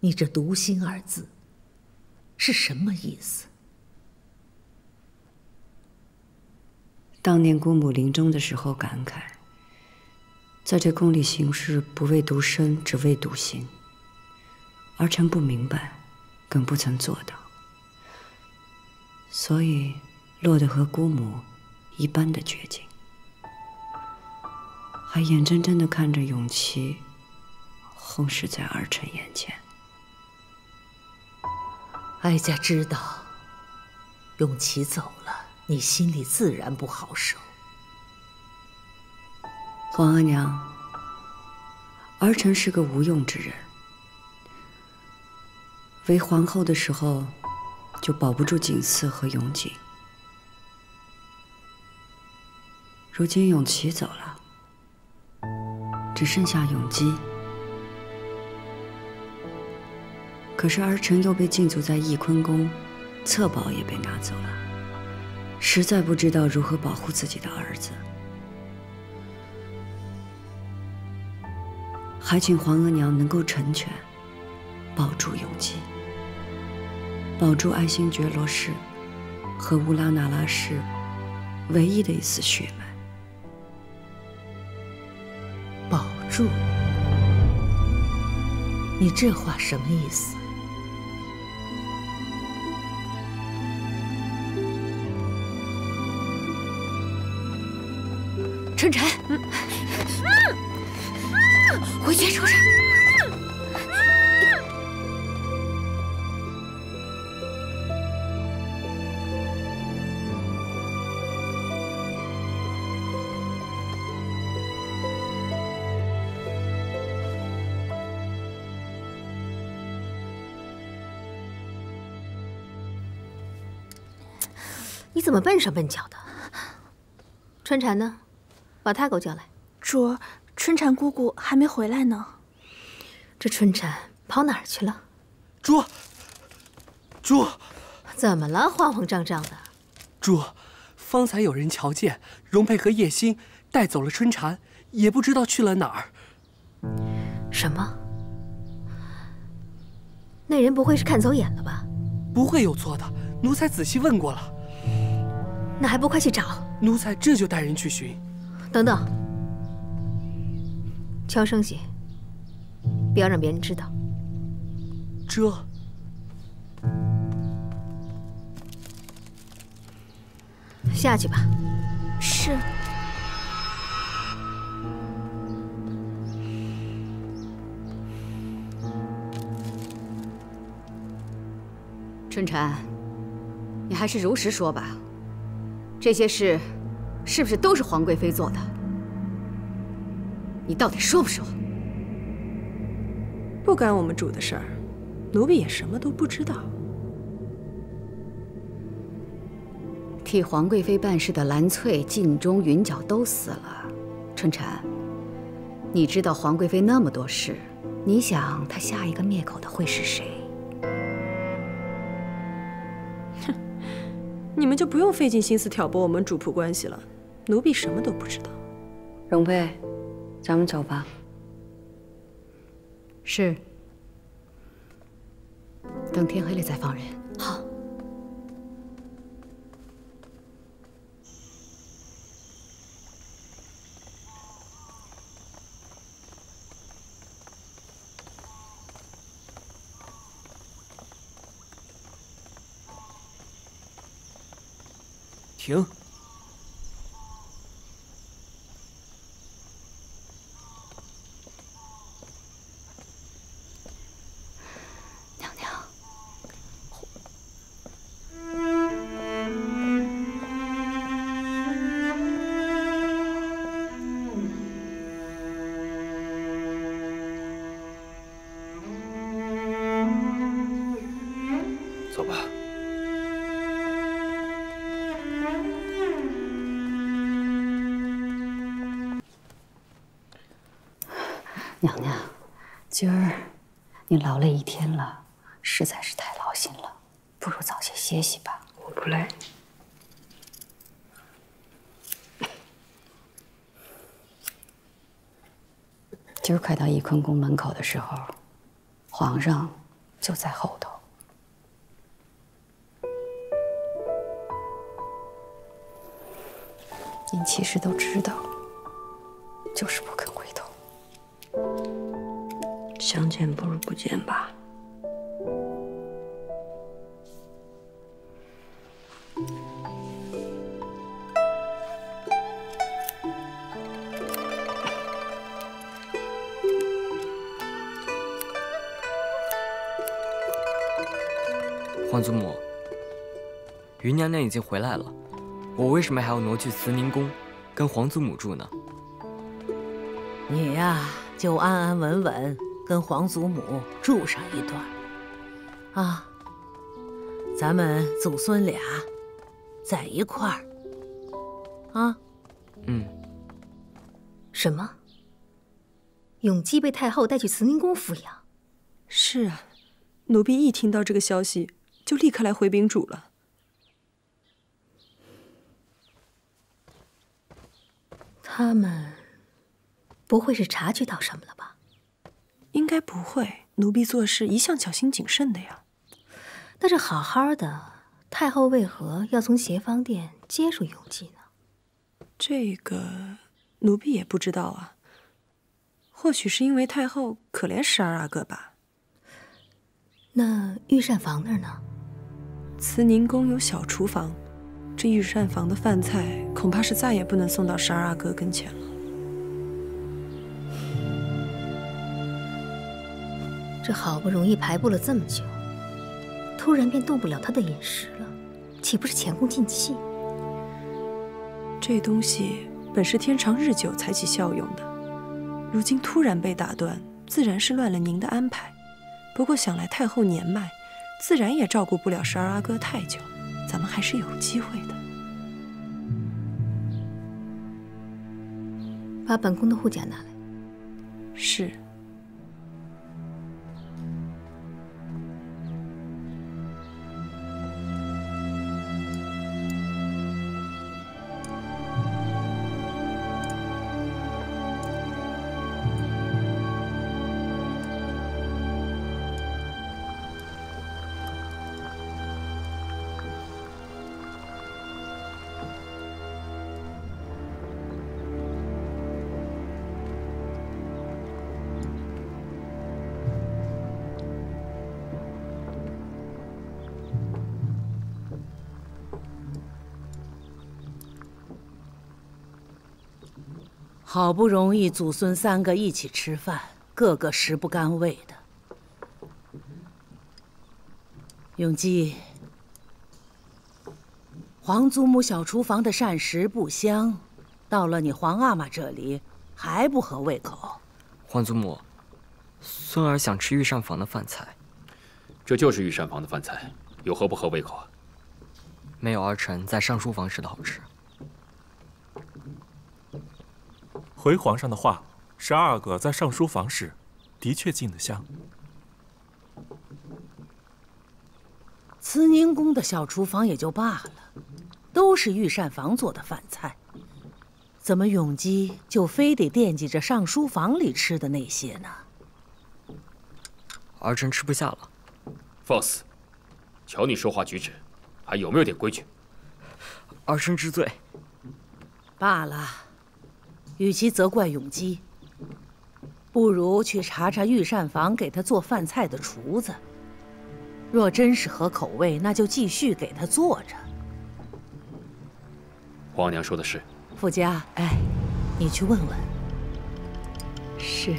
你这“独心”二字是什么意思？当年姑母临终的时候感慨，在这宫里行事，不为独身，只为独心。儿臣不明白，更不曾做到，所以落得和姑母一般的绝境，还眼睁睁地看着永琪横尸在儿臣眼前。哀家知道，永琪走了，你心里自然不好受。皇额娘，儿臣是个无用之人，为皇后的时候就保不住景嗣和永景，如今永琪走了，只剩下永基。可是儿臣又被禁足在翊坤宫，册宝也被拿走了，实在不知道如何保护自己的儿子，还请皇额娘能够成全，保住永基，保住爱新觉罗氏和乌拉那拉氏唯一的一丝血脉。保住？你这话什么意思？春晨，嗯，回去收拾。你怎么笨手笨脚的？春蝉呢？把他给我叫来。主儿，春蝉姑姑还没回来呢。这春蝉跑哪儿去了？主，主，怎么了？慌慌张张的。主，方才有人瞧见荣佩和叶心带走了春蝉，也不知道去了哪儿。什么？那人不会是看走眼了吧？不会有错的，奴才仔细问过了。那还不快去找？奴才这就带人去寻。等等，悄声些，不要让别人知道。这，下去吧。是。春蝉，你还是如实说吧。这些事。是不是都是皇贵妃做的？你到底说不说？不干我们主的事儿，奴婢也什么都不知道。替皇贵妃办事的兰翠、晋忠、云角都死了。春蝉，你知道皇贵妃那么多事，你想她下一个灭口的会是谁？哼，你们就不用费尽心思挑拨我们主仆关系了。奴婢什么都不知道。容妃，咱们走吧。是。等天黑了再放人。好。停。娘娘，今儿你劳累一天了，实在是太劳心了，不如早些歇息吧。我不累。今儿快到翊坤宫门口的时候，皇上就在后头。您其实都知道，就是不相见不如不见吧。皇祖母，云娘娘已经回来了，我为什么还要挪去慈宁宫，跟皇祖母住呢？你呀，就安安稳稳跟皇祖母住上一段啊。咱们祖孙俩在一块儿啊。嗯。什么？永基被太后带去慈宁宫抚养？是啊，奴婢一听到这个消息。就立刻来回禀主了。他们不会是察觉到什么了吧？应该不会，奴婢做事一向小心谨慎的呀。那这好好的，太后为何要从协芳殿接入永基呢？这个奴婢也不知道啊。或许是因为太后可怜十二阿哥吧。那御膳房那儿呢？慈宁宫有小厨房，这御膳房的饭菜恐怕是再也不能送到十二阿哥跟前了。这好不容易排布了这么久，突然便动不了他的饮食了，岂不是前功尽弃？这东西本是天长日久才起效用的，如今突然被打断，自然是乱了您的安排。不过想来太后年迈。自然也照顾不了十二阿哥太久，咱们还是有机会的。把本宫的护甲拿来。是。好不容易祖孙三个一起吃饭，个个食不甘味的。永基，皇祖母小厨房的膳食不香，到了你皇阿玛这里还不合胃口。皇祖母，孙儿想吃御膳房的饭菜。这就是御膳房的饭菜，有何不合胃口啊？没有儿臣在上书房时的好吃。回皇上的话，十二阿哥在上书房时，的确进得香。慈宁宫的小厨房也就罢了，都是御膳房做的饭菜，怎么永基就非得惦记着上书房里吃的那些呢？儿臣吃不下了。放肆！瞧你说话举止，还有没有点规矩？儿臣知罪。罢了。与其责怪永基，不如去查查御膳房给他做饭菜的厨子。若真是合口味，那就继续给他做着。皇娘说的是。傅家，哎，你去问问。是。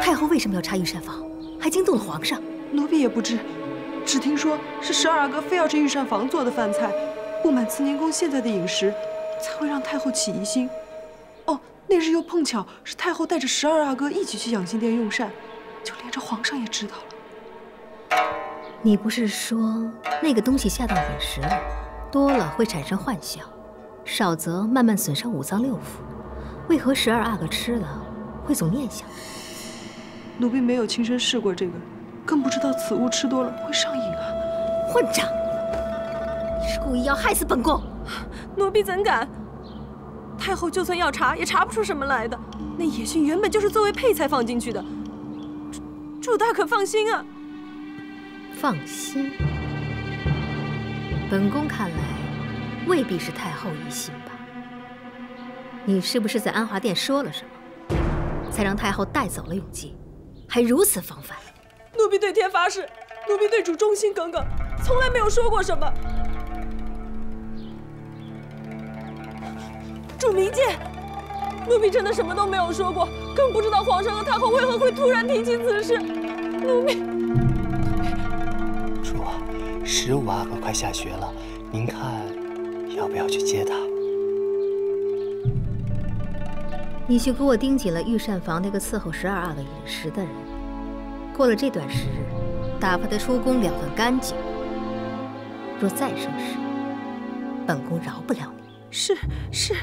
太后为什么要查御膳房，还惊动了皇上？奴婢也不知，只听说是十二阿哥非要这御膳房做的饭菜，不满慈宁宫现在的饮食，才会让太后起疑心。哦，那日又碰巧是太后带着十二阿哥一起去养心殿用膳，就连着皇上也知道了。你不是说那个东西下到饮食里，多了会产生幻象，少则慢慢损伤五脏六腑？为何十二阿哥吃了会总念想？奴婢没有亲身试过这个。更不知道此物吃多了会上瘾啊！混账！你是故意要害死本宫？奴婢怎敢？太后就算要查，也查不出什么来的。那野杏原本就是作为配菜放进去的，主主大可放心啊。放心，本宫看来未必是太后疑心吧？你是不是在安华殿说了什么，才让太后带走了永济，还如此防范？奴婢对天发誓，奴婢对主忠心耿耿，从来没有说过什么。主明鉴，奴婢真的什么都没有说过，更不知道皇上和太后为何会突然提起此事。奴婢，主，十五阿哥快下学了，您看要不要去接他？你去给我盯紧了御膳房那个伺候十二阿哥饮食的人，过了这段时日，打发他出宫了断干净。若再生事，本宫饶不了你。是是。